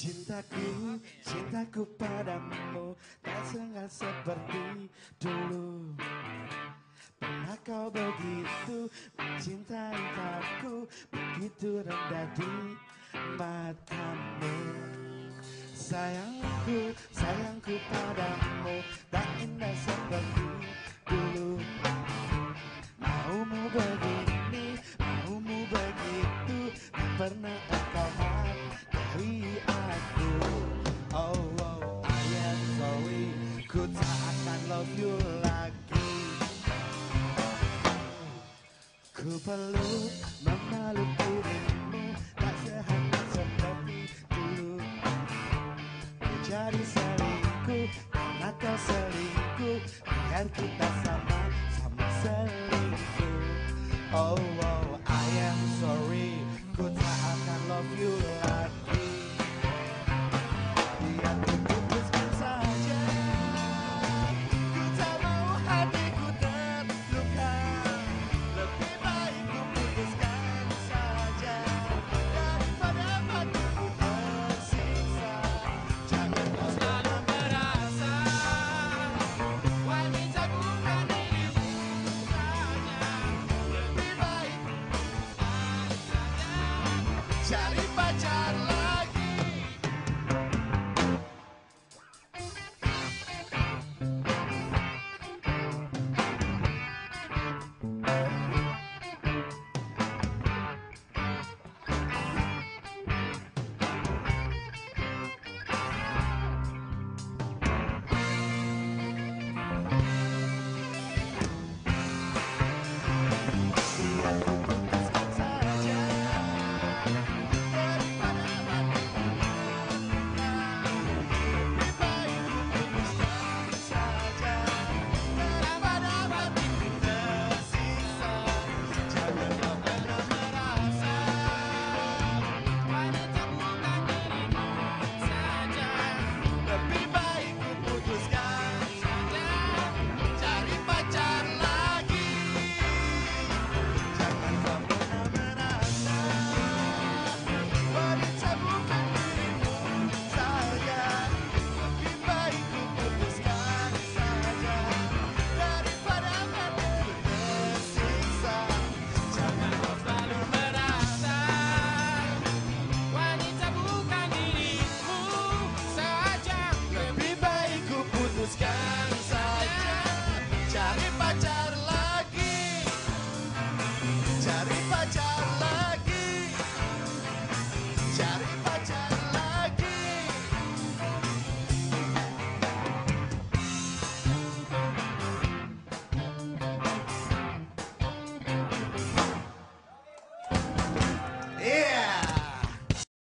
Cintaku, cintaku padamu Tak sengal seperti dulu. Pernah kau begitu mencintai aku Begitu rendah di matamu. Sayangku, sayangku padamu Ku tak akan love you lagi. Ku perlu memeluk dirimu Tak sehangat seperti dulu. Ku jadi selingkuh Karena kau selingkuh. Biar kita sama-sama selingkuh. Oh, oh, I am sorry. Ku tak akan love you lagi Charlie Pachá.